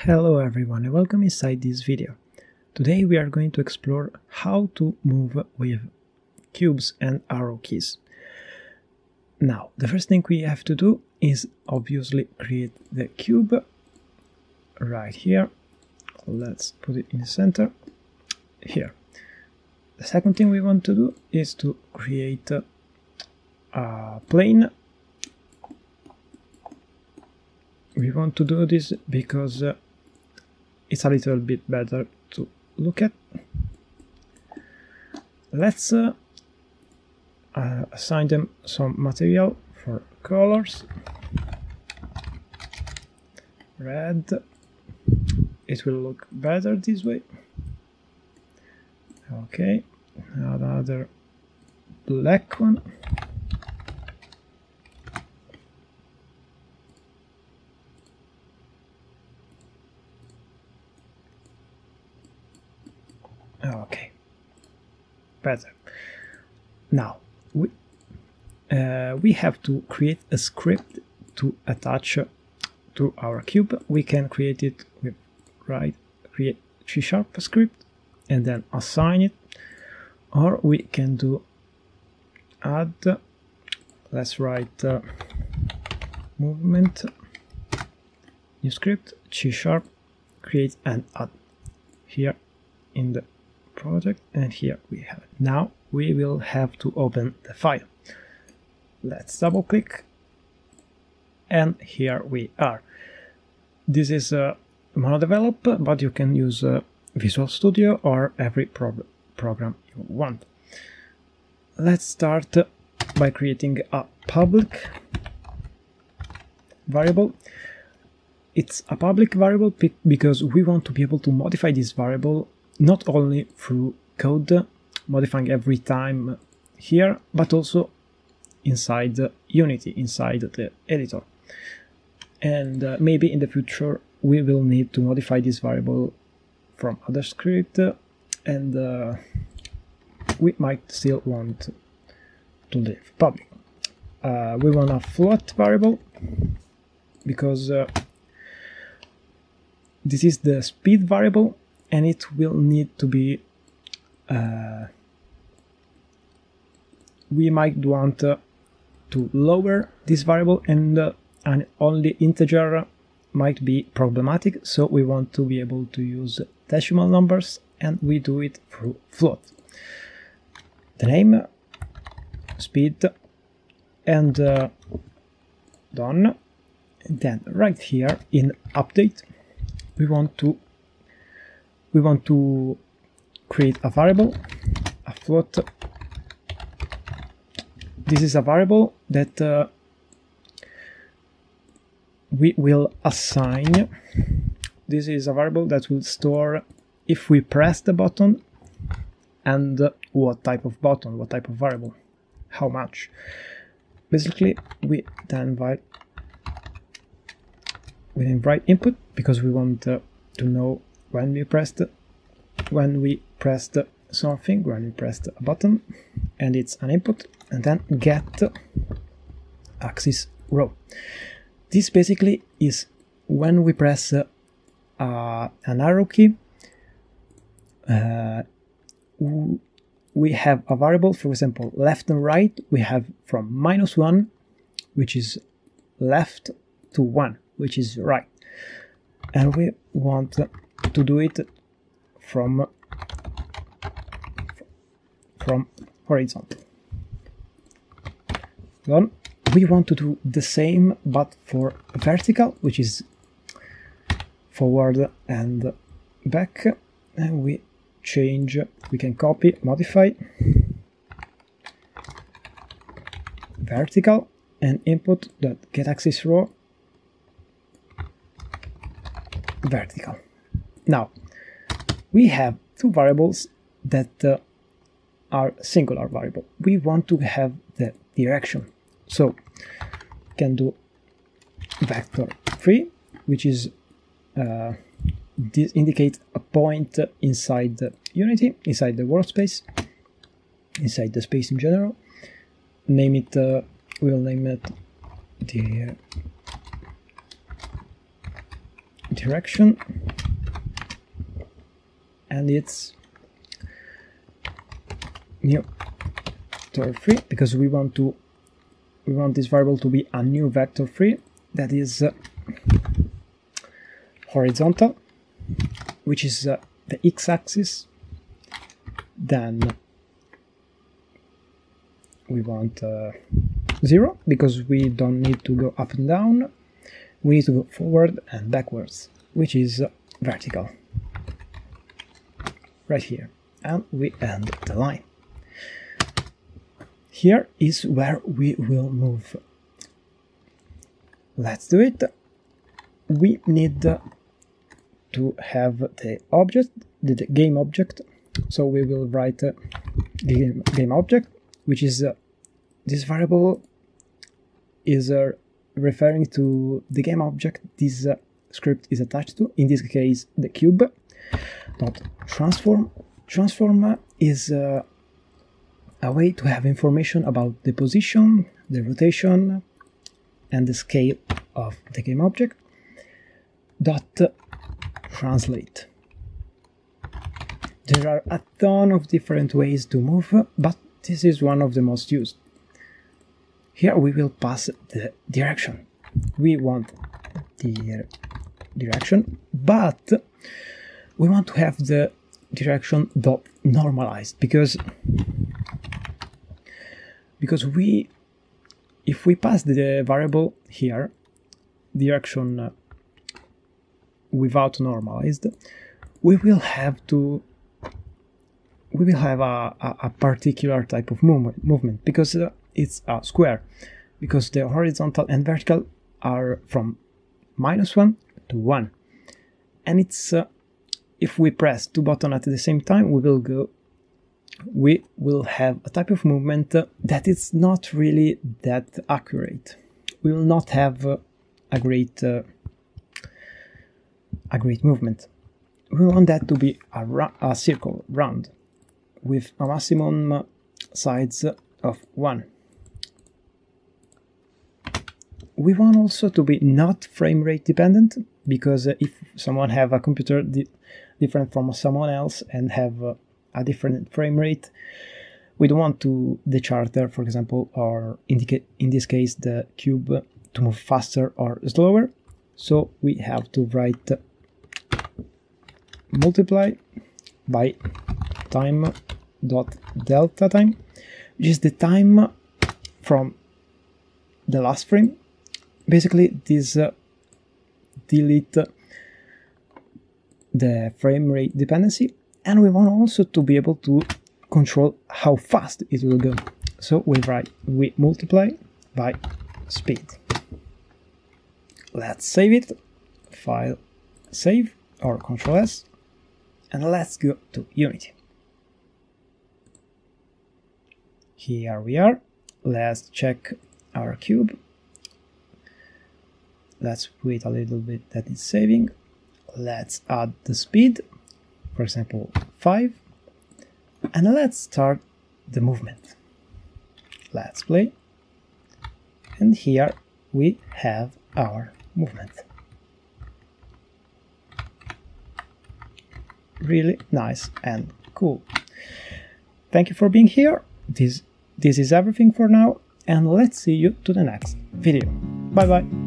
Hello everyone and welcome inside this video. Today we are going to explore how to move with cubes and arrow keys. Now, the first thing we have to do is obviously create the cube right here. Let's put it in the center here. The second thing we want to do is to create a plane we want to do this because uh, it's a little bit better to look at. Let's uh, uh, assign them some material for colors. Red. It will look better this way. Okay, another black one. okay better now we uh, we have to create a script to attach to our cube. We can create it with right create C sharp script and then assign it. Or we can do add let's write uh, movement new script C sharp create and add here in the project and here we have it. Now we will have to open the file. Let's double click and here we are. This is a monodevelop but you can use uh, Visual Studio or every pro program you want. Let's start by creating a public variable. It's a public variable because we want to be able to modify this variable not only through code, modifying every time here, but also inside Unity, inside the editor. And uh, maybe in the future we will need to modify this variable from other script and uh, we might still want to leave public. Uh, we want a float variable because uh, this is the speed variable and it will need to be uh, we might want uh, to lower this variable and uh, an only integer might be problematic. So we want to be able to use decimal numbers and we do it through float. The name speed and uh, done. Then right here in update we want to we want to create a variable, a float. This is a variable that uh, we will assign. This is a variable that will store if we press the button and what type of button, what type of variable, how much. Basically, we then write we write input because we want uh, to know when we pressed when we pressed something when we pressed a button and it's an input and then get axis raw. This basically is when we press uh, an arrow key uh, we have a variable for example left and right we have from minus 1 which is left to 1 which is right. And we want to do it from from horizontal. Then we want to do the same but for vertical, which is forward and back, and we change, we can copy, modify, vertical, and input that get axis raw vertical. Now, we have two variables that uh, are singular variable. We want to have the direction. So, can do vector 3, which is uh, this indicates a point inside the Unity, inside the workspace, inside the space in general. Name it, uh, we'll name it the direction and it's new vector free because we want to we want this variable to be a new vector free that is uh, horizontal which is uh, the x-axis then we want uh, 0 because we don't need to go up and down. We need to go forward and backwards which is uh, vertical right here and we end the line. Here is where we will move. Let's do it. We need to have the object the game object. So we will write the game, game object which is uh, this variable is uh, referring to the game object this uh, script is attached to. In this case the cube dot transform transform is uh, a way to have information about the position the rotation and the scale of the game object dot translate. There are a ton of different ways to move but this is one of the most used. Here we will pass the direction. We want the direction but we want to have the direction dot normalized because because we if we pass the variable here direction uh, without normalized we will have to we will have a, a, a particular type of movement, movement because uh, it's a square. Because the horizontal and vertical are from minus 1 to 1 and it's uh, if we press two buttons at the same time we will go we will have a type of movement that is not really that accurate. We will not have a great uh, a great movement. We want that to be a, a circle round with a maximum size of 1 we want also to be not frame rate dependent because if someone have a computer different from someone else and have uh, a different frame rate. We don't want to the charter for example or indicate in this case the cube to move faster or slower. So we have to write multiply by time dot delta time which is the time from the last frame. Basically this uh, delete the frame rate dependency and we want also to be able to control how fast it will go. So we write we multiply by speed. Let's save it. File save or control s and let's go to unity. Here we are. Let's check our cube. Let's wait a little bit that it's saving let's add the speed for example 5 and let's start the movement. Let's play. And here we have our movement. Really nice and cool. Thank you for being here. This this is everything for now and let's see you to the next video. Bye bye